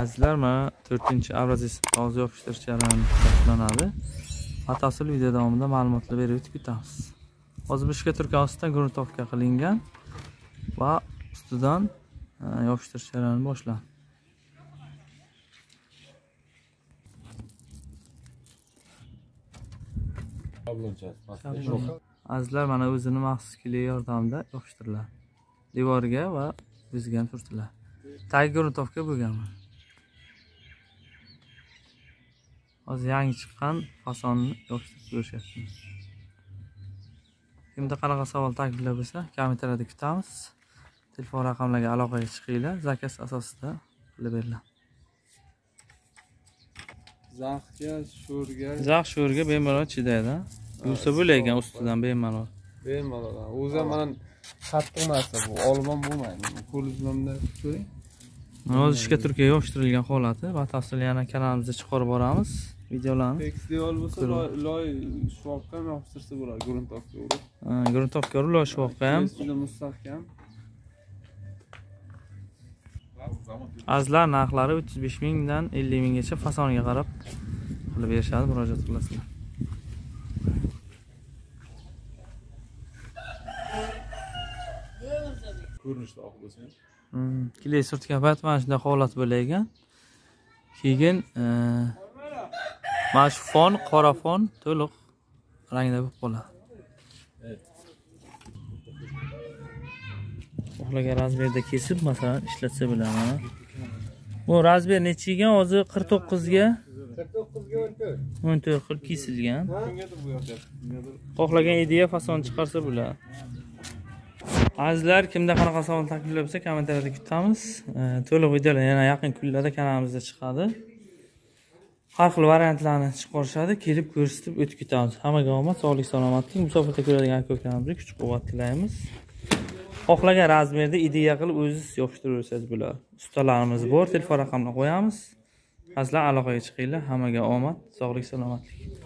azizlar mana to'rtinchi abrazis og'iz yopishtirish jarayoni boshlanadi batafsil video davomida ma'lumotlar berib o'tib ketamiz. Hozir bishka ishga ostidan gruntovka qilingan va ustidan e, yopishtirish jarayoni boshlandi. Azizlar mana o'zini maxsus kile yordamida yopishtiriladi devorga va o'ziga ham surtiladi tagi gruntovka bo'lgan hozir yangi chiqqan fasonni yopishtirib ko'rishyapti kimda qanaqa savol takliflar bo'lsa kommentariyada kutamiz. Telefon raqamlariga aloqaga chiqinglar. Zakaz asosida qilib beriladi zaxga sho'rga. Zax sho'rga bemalol chidaydi yuvsa bo'layotgan ustidan bemalol. Bemalol o'zi ham mana qattiq narsa bu olmon bo'lmaydi. Qilib ko'ring. Hozir ishga turkiya yopishtirilgan holati batafsil yana kanalimizda chiqarib boramiz videolarni tekstil bo'lsa loy loy shvoqqa ham yopishtirsa bo'ladi gruntovka urib. Gruntovka urib shuvoqqa ham. Juda mustahkam. Azlar narxlari o'ttiz besh mingdan ellik minggacha fasoniga qarab qilib berishadi murojaat qilasizlar ko'rinishda oq bo'lsa Hmm, kley surtgan payt mana shunday holat bo'lar keyin e, mana shu fon qora fon to'liq rangda bo'lib qoladi. Xohlagan razmerda kesib masalan ishlatsa bo'ladi mana. bu razmer necha ekan hozir qirq to'qqizga. O'n to'rt. Qilib kesilgan. Bu xohlagan ideya fason chiqarsa bo'ladi. Azizlar kimda qanaqa savol takliflar bo'lsa kommentariyada kutamiz. To'liq videolar yana yaqin kunlarda kanalimizda chiqadi. Har xil variantlarni chiqarishadi kelib ko'rsatib o'tib ketamiz. Hammaga omad sog'lik salomatlik musofada ko'radigan aka ukalarimizga kuch quvvat tilaymiz. Xohlagan razmerda ideya qilib o'zingiz yopishtiraversangiz bo'ladi ustalarimiz bor telefon raqamini qo'yamiz. Sizlar aloqaga chiqinglar hammaga omad sog'lik salomatlik.